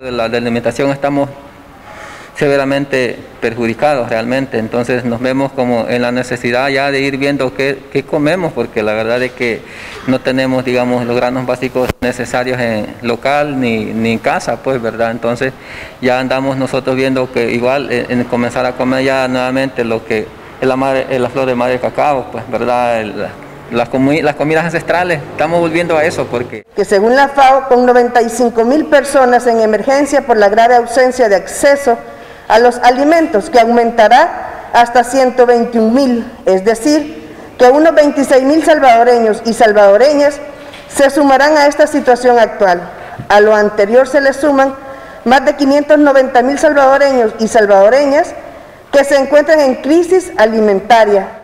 De la alimentación estamos severamente perjudicados realmente, entonces nos vemos como en la necesidad ya de ir viendo qué, qué comemos, porque la verdad es que no tenemos, digamos, los granos básicos necesarios en local ni, ni en casa, pues, ¿verdad? Entonces ya andamos nosotros viendo que igual en, en comenzar a comer ya nuevamente lo que es la, madre, la flor de madre de cacao, pues, ¿verdad? El, las, comi las, comidas ancestrales, estamos volviendo a eso porque... Que según la FAO, con 95 mil personas en emergencia por la grave ausencia de acceso a los alimentos, que aumentará hasta 121 mil, es decir, que unos 26 mil salvadoreños y salvadoreñas se sumarán a esta situación actual. A lo anterior se le suman más de 590 mil salvadoreños y salvadoreñas que se encuentran en crisis alimentaria